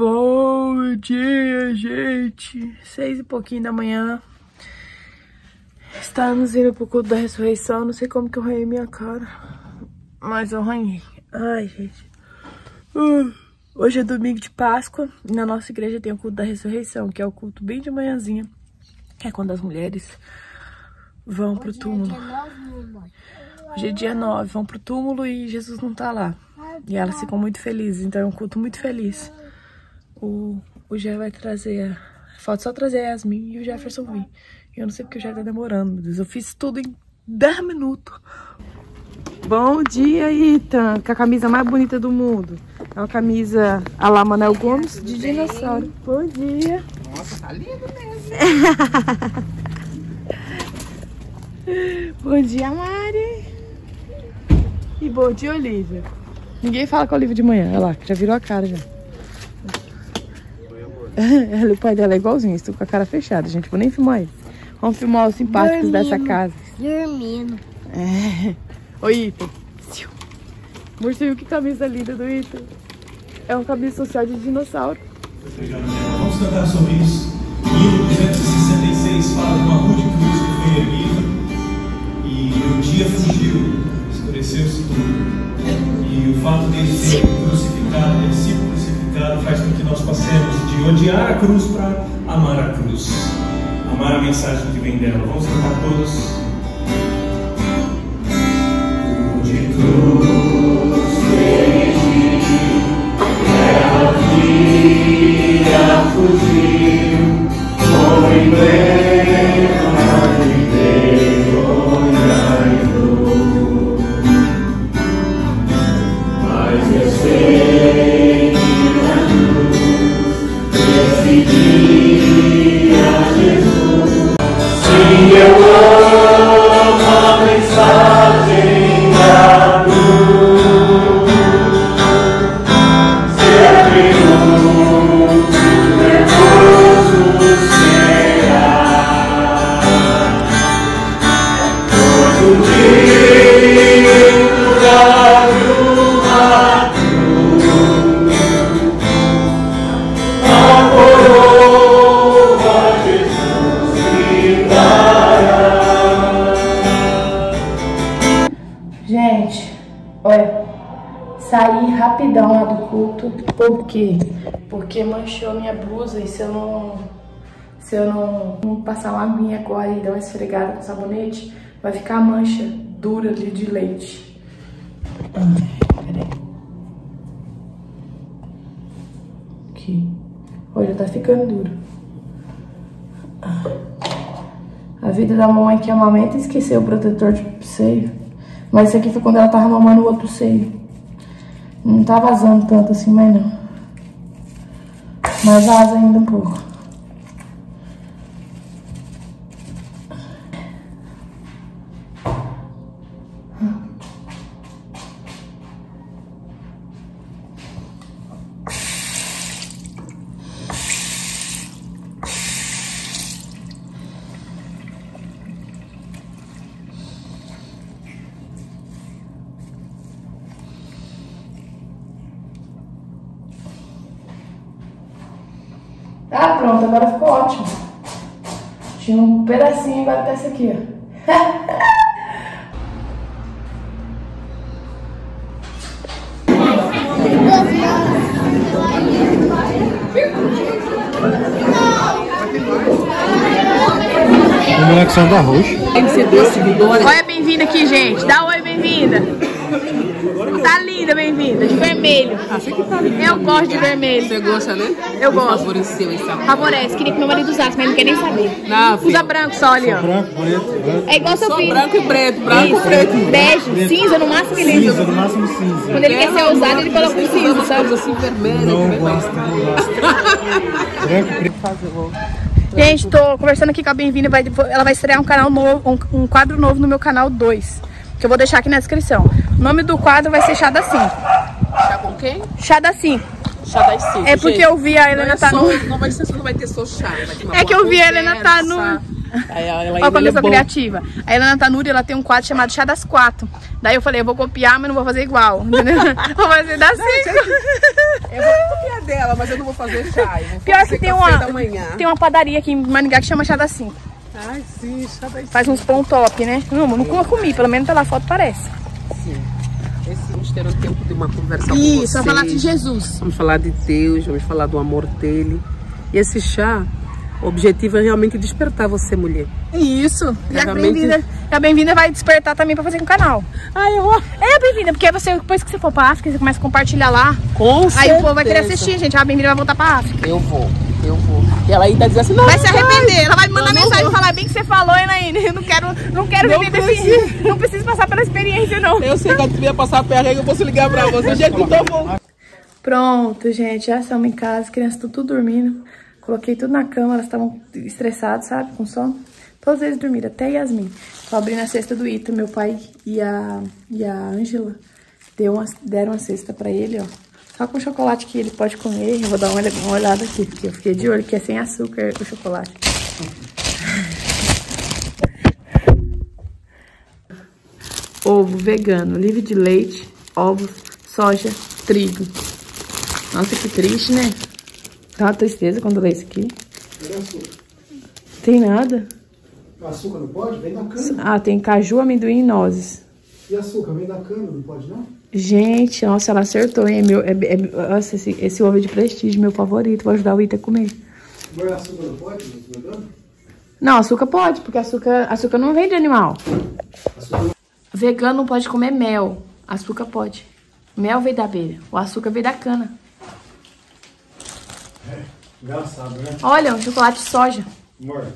Bom dia, gente. Seis e pouquinho da manhã. Estamos indo pro culto da ressurreição. Não sei como que eu ranhei minha cara. Mas eu ranhei. Ai, gente. Uh, hoje é domingo de Páscoa. E na nossa igreja tem o culto da ressurreição, que é o culto bem de manhãzinha. Que é quando as mulheres vão pro túmulo. Hoje é dia 9, vão pro túmulo e Jesus não tá lá. E elas ficam muito felizes, então é um culto muito feliz. O, o Jé vai trazer. Falta só trazer a Yasmin e o Jefferson vir. Eu não sei porque o Jé tá demorando, meu Deus. Eu fiz tudo em 10 minutos. Bom dia, Ita. Com a camisa mais bonita do mundo. É uma camisa a la Manel Gomes de dinossauro. Bom dia. Nossa, tá lindo mesmo. bom dia, Mari. E bom dia, Olivia. Ninguém fala com a Olivia de manhã. Olha lá, já virou a cara já. Ela, o pai dela é igualzinho, estou com a cara fechada, gente. Vou nem filmar ele. Vamos filmar os simpáticos Dormindo. dessa casa. Dormindo. É. Oi, Ita. Morcego, que camisa linda do Ita. É uma camisa social de dinossauro. Vamos cantar sobre isso. Hino 266 fala de uma rude cruz que foi erguida e o dia fugiu, escureceu-se tudo. E o fato dele ser crucificado, ele ser crucificado, faz com que nós passemos de odiar a cruz para amar a cruz. Amar a mensagem que vem dela. Vamos cantar todos. Rude cruz, rapidão lá do culto. Por quê? Porque manchou minha blusa e se eu não, se eu não, não passar uma aguinha agora e dar uma esfregada com sabonete, vai ficar a mancha dura ali de leite. Peraí. Aqui. Olha, tá ficando duro. Ah. A vida da mamãe que amamenta esqueceu o protetor de seio. Mas isso aqui foi quando ela tava mamando o outro seio. Não tá vazando tanto assim, mas não. Mas vaza ainda um pouco. Ah, pronto, agora ficou ótimo. Tinha um pedacinho, agora tá esse aqui, ó. Conexão do arroz. Olha, bem-vinda aqui, gente. Dá oi, bem-vinda. Tá linda, bem-vinda. De vermelho. Eu gosto de vermelho. Você gosta, né? Eu gosto. Favoreceu esse amor. Favorece. Queria que meu marido usasse, mas não quer nem saber. Não, filho. Usa branco só ali, ó. Branco, preto, branco. É igual seu Só filho. branco e preto, branco e preto. Bege, cinza, no máximo que ele Cinza, no máximo cinza. Quando ele quer ser ousado, ele coloca um cinza, sabe? assim vermelhas. Não gosto, não gosto. Branco, preto. Gente, tô conversando aqui com a Bem-vinda. vai- Ela vai estrear um canal novo, um, um quadro novo no meu canal 2. Que eu vou deixar aqui na descrição. O nome do quadro vai ser Chá da 5. Chá com quem? Chá da 5. Chá das. É porque gente. eu vi a Helena é tá só- no. Não vai ser, não vai ter só chá. É que eu vi a Helena tá no- Olha como eu sou criativa. A Helena Tanuri, ela tem um quadro chamado Chá das Quatro. Daí eu falei, eu vou copiar, mas não vou fazer igual. Vou fazer das cinco. Eu vou copiar dela, mas eu não vou fazer chá. Vou Pior fazer que tem uma, tem uma padaria aqui em Maningá que chama Chá das Cinco. Ai, sim, Faz uns pão top, né? Não, eu nunca comi, pelo menos pela foto parece. Sim. Esse vamos ter um tempo de uma conversa com Isso, vai falar de Jesus. Vamos falar de Deus, vamos falar do amor dele. E esse chá, o objetivo é realmente despertar você, mulher. Isso. E a bem-vinda a bem-vinda vai despertar também pra fazer com o canal. Ai, eu vou. É a bem-vinda, porque você, depois que você for pra África, você começa a compartilhar lá. Com Aí o povo vai querer certeza. assistir, gente. A bem-vinda vai voltar pra África. Eu vou, eu vou. E ela ainda diz assim, não, Vai se arrepender. Ela vai me mandar Não, não mensagem e falar bem que você falou, Elaine. Eu não quero, não quero Não viver precisa. desse... Não preciso passar pela experiência, não. Eu sei que quando tu ia passar perrengue, eu posso ligar pra você. Gente, então bom. Pronto, gente. Já estamos em casa. As crianças estão tudo dormindo. Coloquei tudo na cama. Elas estavam estressadas, sabe? Com sono. Todos eles dormiram, até Yasmin. Tô abrindo a cesta do Ita. Meu pai e a, e a Ângela deu uma, deram uma cesta pra ele, ó. Só com chocolate que ele pode comer. Eu vou dar uma, olha- uma olhada aqui, porque eu fiquei de olho que é sem açúcar o chocolate. Ovo vegano, livre de leite, ovos, soja, trigo. Nossa, que triste, né? Dá uma tristeza quando lê isso aqui. Tem nada. Açúcar não pode? Vem da cana. Ah, tem caju, amendoim e nozes. E açúcar? Vem da cana, não pode não? Gente, nossa, ela acertou, hein? É meu, é, é- nossa, esse, esse ovo é de prestígio, meu favorito. Vou ajudar o Ita a comer. Agora açúcar não pode? Não? Não, açúcar pode, porque açúcar, açúcar não vem de animal. Vegano não pode comer mel. Açúcar pode. Mel veio da abelha. O açúcar veio da cana. Engraçado, né? Olha, um chocolate de soja. Amor,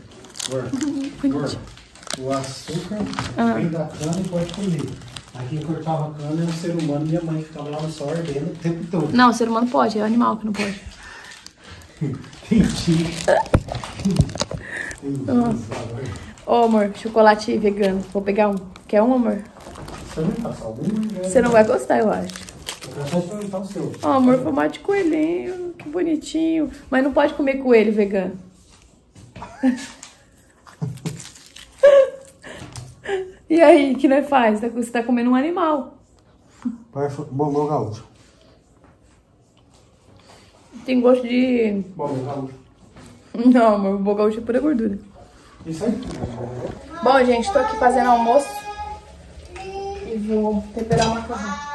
amor, amor. O açúcar vem da cana e pode comer. Aí quem cortava a cana era o ser humano, minha mãe ficava lá no sol ardendo o tempo todo. Não, o ser humano pode, é o animal que não pode. Entendi. Ô, amor, chocolate vegano. Vou pegar um. Quer um, amor? Você vai passar alguma? né? Você não vai gostar, eu acho. Eu quero só experimentar o seu. Ó, amor, formato de coelhinho. Que bonitinho. Mas não pode comer coelho vegano. e aí, o que nós faz? Você tá comendo um animal. Vai, bombom gaúcho. Tem gosto de... Bombom gaúcho. Não, amor, o bogaúcho é pura gordura. Isso aí? Bom, gente, tô aqui fazendo almoço. E vou temperar o macarrão.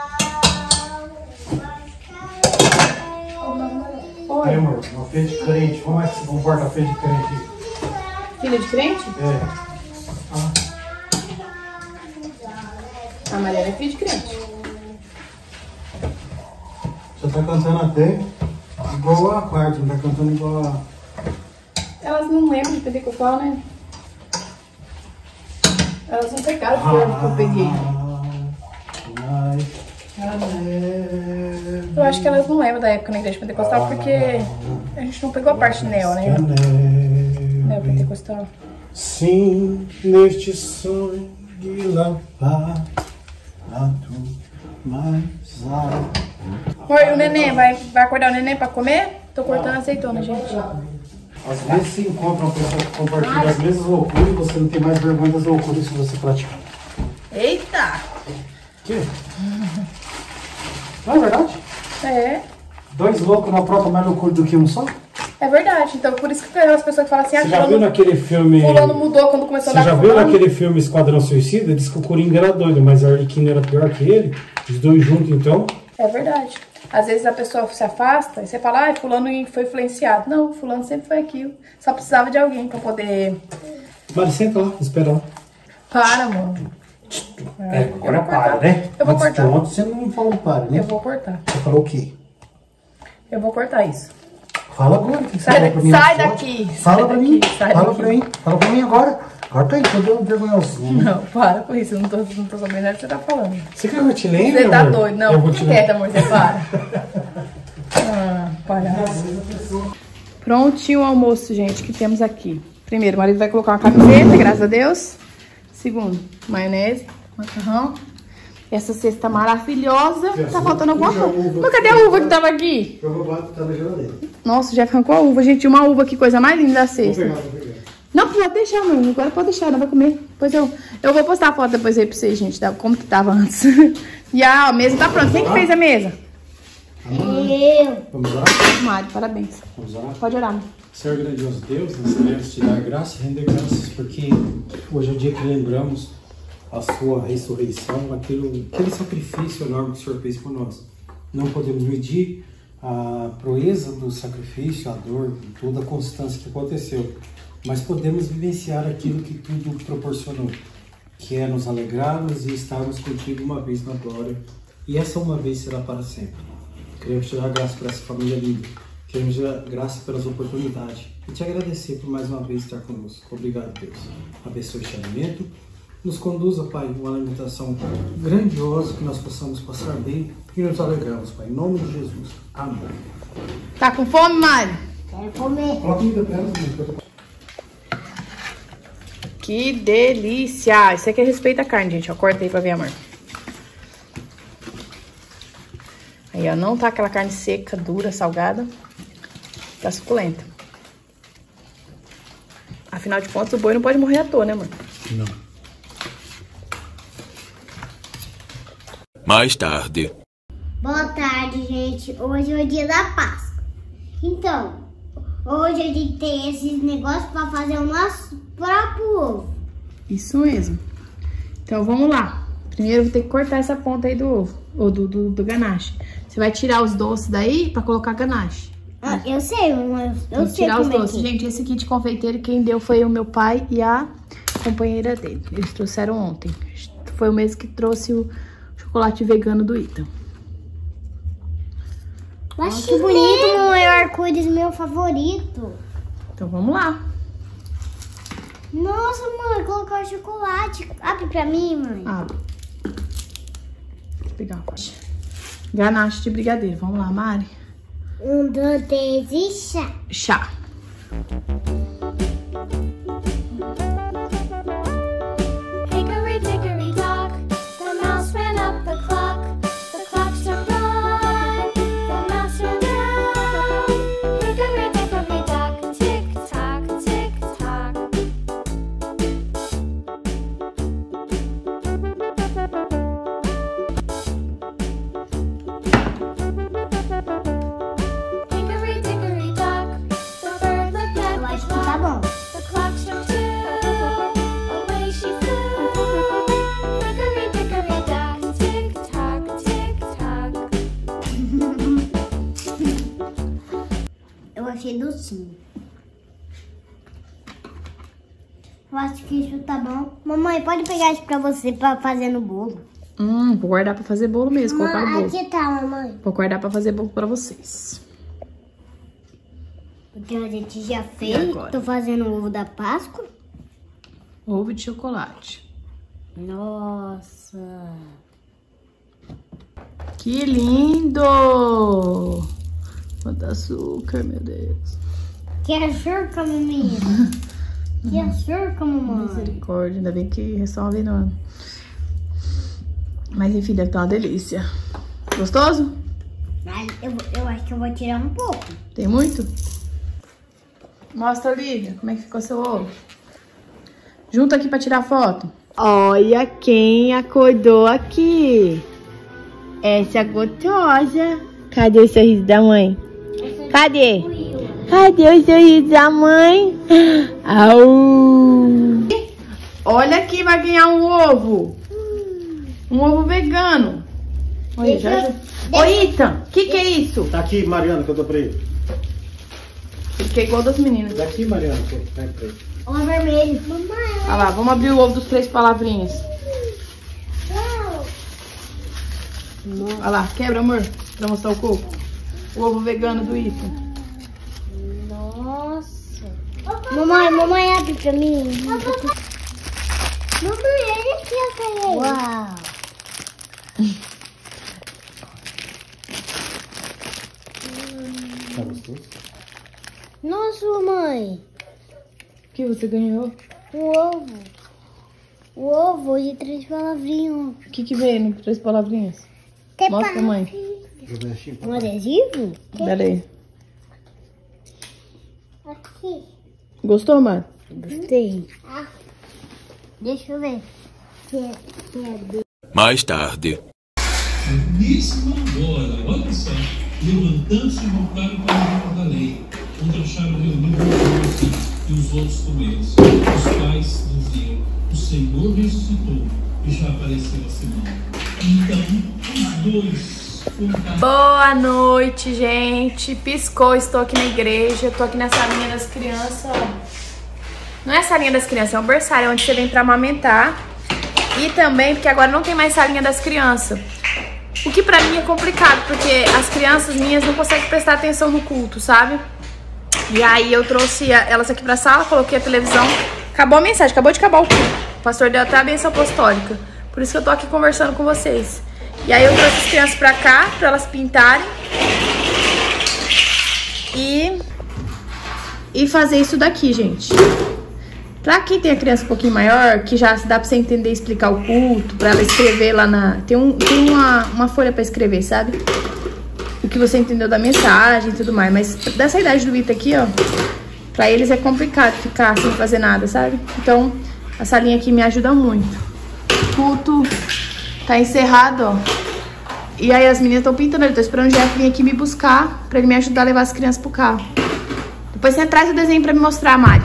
Aí, amor, uma feia de crente. Como é que se comporta a feia de crente? Filha de crente? É. A Mariana é filha de crente. Você tá cantando até igual a quarta, não tá cantando igual a. Elas não lembram de Pentecostal, né? Elas não pegaram o corpo que eu peguei. Eu acho que elas não lembram da época na igreja pentecostal porque a gente não pegou a parte neo, né? Neo pentecostal. Sim, neste sonho de lavar e o neném? Vai, vai acordar o neném pra comer? Tô cortando azeitona, gente. Às vezes se encontra uma pessoa que compartilha as mesmas loucuras e você não tem mais vergonha das loucuras que você pratica. Eita! Que? Não é verdade? É, Dois loucos não aprontam mais loucura do que um só? É verdade. Então por isso que tem as pessoas que falam assim, ah, Você já viu naquele filme. fulano mudou quando começou Você a dar já viu fulano. naquele filme Esquadrão Suicida? Diz que o Coringa era doido, mas a Arlequina era pior que ele. Os dois juntos, então. É verdade. Às vezes a pessoa se afasta e você fala, ah, fulano foi influenciado. Não, fulano sempre foi aquilo. Só precisava de alguém pra poder... Mas senta lá, espera lá. Para, amor. É, eu vou cortar. Eu vou Antes cortar. ontem você não falou para, né? Eu vou cortar. Você falou o quê? Eu vou cortar isso. Fala agora. que Sai pra mim sai daqui, episódio. sai Fala pra daqui, mim. sai Fala daqui. pra mim. Fala pra mim agora. Corta aí, tô dando vergonhosinho. Não, para com isso. Eu não tô, não tô sabendo o que você tá falando. Você quer que eu te lembre? Você tá amor? doido. Não, fica te quieta, amor. Você para. Ah, palhaço. Prontinho o almoço, gente, que temos aqui. Primeiro, o marido vai colocar uma camiseta, graças a Deus. Segundo, maionese, macarrão. Essa cesta maravilhosa. Tá faltando alguma coisa. Mas cadê a uva que tava aqui? Eu vou botar tá na geladeira. Nossa, já arrancou a uva. Gente, uma uva, que coisa mais linda da Vou cesta. pegar, vou pegar. Não, pode deixar, mãe. Agora pode deixar, não vai comer. Depois eu, eu vou postar a foto depois aí pra vocês, gente, da, como que tava antes. e a mesa tá pronta. Quem que fez a mesa? Eu. Vamos orar? Mário, parabéns. Vamos orar? Pode orar, mãe. Senhor grandioso Deus, nós queremos te dar graça e render graças, porque hoje é o dia que lembramos a sua ressurreição, aquilo, aquele sacrifício enorme que o Senhor fez por nós. Não podemos medir a proeza do sacrifício, a dor, toda a constância que aconteceu, mas podemos vivenciar aquilo que tudo proporcionou, que é nos alegrarmos e estarmos contigo uma vez na glória, e essa uma vez será para sempre. Queremos te dar graça por essa família linda, queremos te dar graça pelas oportunidades e te agradecer por mais uma vez estar conosco. Obrigado, Deus. Abençoe este alimento. Nos conduza, Pai, uma alimentação grandiosa, que nós possamos passar bem e nos alegrarmos, Pai. Em nome de Jesus. Amém. Tá com fome, Mário? Quero comer. Coloca comida pra elas, mãe. Que delícia! Isso aqui é respeita a carne, gente. Ó, corta aí pra ver, amor. Aí, ó, não tá aquela carne seca, dura, salgada. Tá suculenta. Afinal de contas, o boi não pode morrer à toa, né, mano? Não. Mais tarde. Boa tarde, gente. Hoje é o dia da Páscoa. Então, hoje a gente tem esses negócios para fazer o nosso próprio ovo. Isso mesmo. Então, vamos lá. Primeiro, eu vou ter que cortar essa ponta aí do ovo, ou do, do, do ganache. Você vai tirar os doces daí pra colocar ganache. Ah, eu sei, mas eu que sei tirar os como é doces. que... Gente, esse kit confeiteiro quem deu foi o meu pai e a companheira dele. Eles trouxeram ontem. Foi o mesmo que trouxe o chocolate vegano do Ita. Mas que bonito, mamãe. O arco-íris meu favorito. Então vamos lá. Nossa, mãe, colocar chocolate. Abre pra mim, mãe. Abre. Vou pegar uma parte. Ganache de brigadeiro. Vamos lá, Mari. Um, dois, três e chá. Chá. Eu acho que isso tá bom. Mamãe, pode pegar isso pra você pra fazer no bolo. Hum, vou guardar pra fazer bolo mesmo. Colocar no Mamãe, bolo. aqui tá, mamãe. Vou guardar pra fazer bolo pra vocês. Porque a gente já fez. Tô fazendo o ovo da Páscoa. Ovo de chocolate. Nossa. Que lindo! Quanto açúcar, meu Deus. Que açúcar, menina. que açúcar, mamãe. Misericórdia, ainda bem que resolve no ano. Mas enfim, deve estar uma delícia. Gostoso? Mas eu, eu acho que eu vou tirar um pouco. Tem muito? Mostra, Olivia, como é que ficou seu ovo. Junta aqui pra tirar foto. Olha quem acordou aqui. Essa gostosa. Cadê o sorriso da mãe? Cadê? Cadê o sorriso da mãe? Au! Olha aqui, vai ganhar um ovo. Um ovo vegano. Oi, já, já. Oi, Ethan, o que, que é isso? Tá aqui, Mariana, que eu tô pra ele. Fiquei igual das meninas. Daqui, Mariana, que eu pego pra ele. Ovo vermelho. Mamãe. Olha lá, vamos abrir o ovo dos três palavrinhas. Olha lá, quebra, amor, pra mostrar o coco. O ovo vegano do Ethan. Nossa. Mamãe, mamãe, abre pra mim. Mamãe, olha aqui, eu falei. Uau. Tá gostoso? Nossa, mamãe. O que você ganhou? O ovo. O ovo de três palavrinhas. O que que veio no três palavrinhas? Tem Mostra, mãe. Um adesivo? Pera aí. Aqui. Gostou, Mar? Gostei. Deixa eu ver. Mais tarde. Mesmo agora, olha só, levantando-se e voltaram para a porta da lei, onde acharam reunido os e os outros com eles. Os pais diziam: O Senhor ressuscitou e já apareceu a Simão. Então, os dois. Boa noite, gente. Piscou, estou aqui na igreja. Tô aqui na salinha das crianças. Não é salinha das crianças, é um berçário onde você vem pra amamentar. E também, porque agora não tem mais salinha das crianças. O que pra mim é complicado, porque as crianças minhas não conseguem prestar atenção no culto, sabe? E aí eu trouxe elas aqui pra sala, coloquei a televisão. Acabou a mensagem, acabou de acabar o culto. O pastor deu até a benção apostólica. Por isso que eu tô aqui conversando com vocês. E aí eu trouxe as crianças pra cá, pra elas pintarem. E... E fazer isso daqui, gente. Pra quem tem a criança um pouquinho maior, que já dá pra você entender explicar o culto, pra ela escrever lá na. Tem, um, tem uma, uma folha pra escrever, sabe? O que você entendeu da mensagem e tudo mais. Mas dessa idade do Ita aqui, ó, pra eles é complicado ficar sem fazer nada, sabe? Então, a salinha aqui me ajuda muito. Culto tá encerrado. E aí as meninas estão pintando, eu tô esperando o Jeff vir aqui me buscar pra ele me ajudar a levar as crianças pro carro. Depois você traz o desenho pra me mostrar, Mari.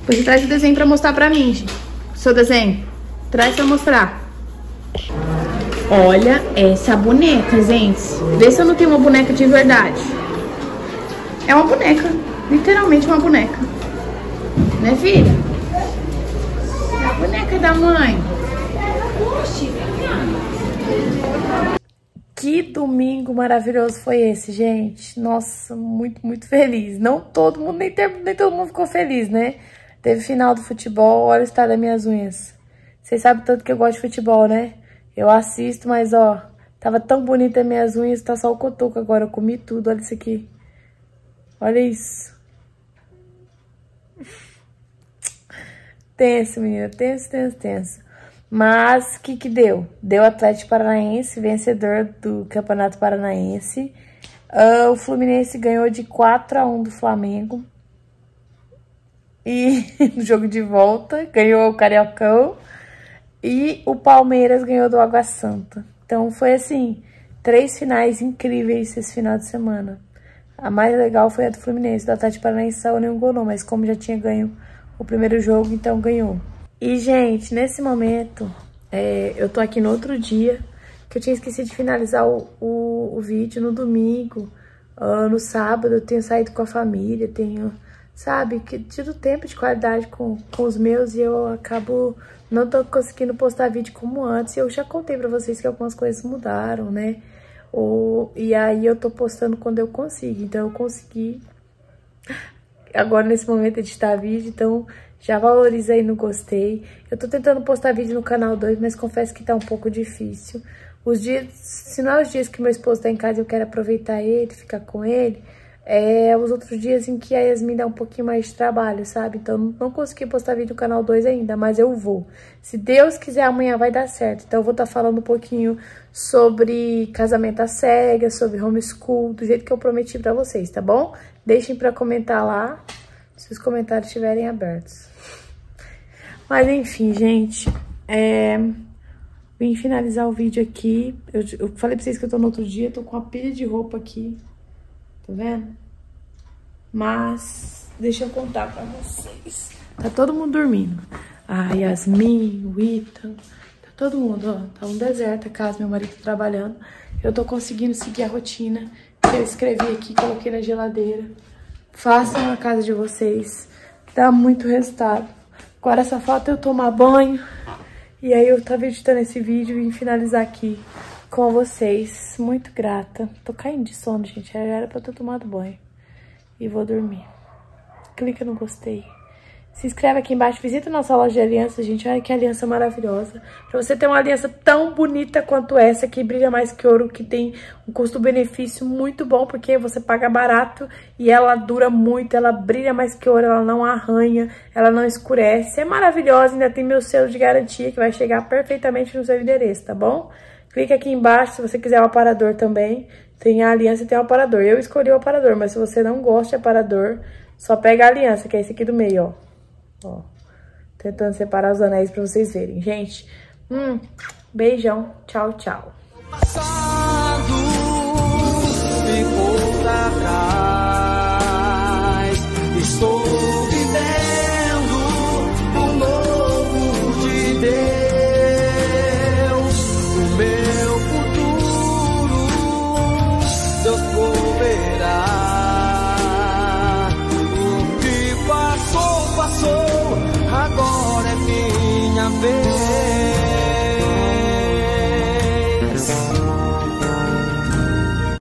Depois você traz o desenho pra mostrar pra mim, gente. Seu desenho. Traz pra mostrar. Olha essa boneca, gente. Vê se eu não tenho uma boneca de verdade. É uma boneca. Literalmente uma boneca. Né, filha? É a boneca da mãe. Que domingo maravilhoso foi esse, gente. Nossa, muito, muito feliz. Não todo mundo, nem, ter- nem todo mundo ficou feliz, né? Teve final do futebol, olha o estado das minhas unhas. Vocês sabem tanto que eu gosto de futebol, né? Eu assisto, mas ó, tava tão bonita as minhas unhas, tá só o cotoco agora. Eu comi tudo, olha isso aqui. Olha isso. Tenso, menina, tenso, tenso, tenso. Mas o que que deu? Deu Atlético Paranaense, vencedor do Campeonato Paranaense. Ah, o Fluminense ganhou de 4 a 1 do Flamengo. E no jogo de volta, ganhou o Cariocão. E o Palmeiras ganhou do Água Santa. Então foi assim, três finais incríveis esse final de semana. A mais legal foi a do Fluminense, do Atlético Paranaense saiu nenhum gol não, mas como já tinha ganho o primeiro jogo, então ganhou. E, gente, nesse momento, é, eu tô aqui no outro dia, que eu tinha esquecido de finalizar o, o, o vídeo no domingo, ah, no sábado eu tenho saído com a família, tenho, sabe, que tido tempo de qualidade com, com os meus e eu acabo não tô conseguindo postar vídeo como antes. Eu já contei pra vocês que algumas coisas mudaram, né? E aí eu tô postando quando eu consigo, então eu consegui agora nesse momento editar vídeo, então já valoriza aí no gostei. Eu tô tentando postar vídeo no canal 2, mas confesso que tá um pouco difícil. Os dias, se não é os dias que meu esposo tá em casa eu quero aproveitar ele, ficar com ele, é os outros dias em que a Yasmin dá um pouquinho mais de trabalho, sabe? Então não- não consegui postar vídeo no canal 2 ainda, mas eu vou. Se Deus quiser, amanhã vai dar certo. Então eu vou estar falando um pouquinho sobre casamento às cegas, sobre homeschool, do jeito que eu prometi pra vocês, tá bom? Deixem pra comentar lá, se os comentários estiverem abertos. Mas enfim, gente, é... vim finalizar o vídeo aqui. Eu, eu falei pra vocês que eu tô no outro dia, tô com uma pilha de roupa aqui, tá vendo? Mas deixa eu contar pra vocês. Tá todo mundo dormindo. A Yasmin, o Ethan, tá todo mundo, ó. Tá um deserto a casa, meu marido trabalhando. Eu tô conseguindo seguir a rotina que eu escrevi aqui, coloquei na geladeira. Façam na casa de vocês, dá muito resultado. Agora só falta eu tomar banho. E aí eu tava editando esse vídeo e finalizar aqui com vocês. Muito grata. Tô caindo de sono, gente. Já era pra ter tomado banho. E vou dormir. Clica no gostei. Se inscreve aqui embaixo, visita nossa loja de alianças, gente. Olha que aliança maravilhosa. Pra você ter uma aliança tão bonita quanto essa, que brilha mais que ouro, que tem um custo-benefício muito bom, porque você paga barato e ela dura muito, ela brilha mais que ouro, ela não arranha, ela não escurece. É maravilhosa, ainda tem meu selo de garantia, que vai chegar perfeitamente no seu endereço, tá bom? Clica aqui embaixo se você quiser o aparador também. Tem a aliança e tem o aparador. Eu escolhi o aparador, mas se você não gosta de aparador, só pega a aliança, que é esse aqui do meio, ó. Ó, tentando separar os anéis pra vocês verem. Gente, hum, beijão, tchau, tchau.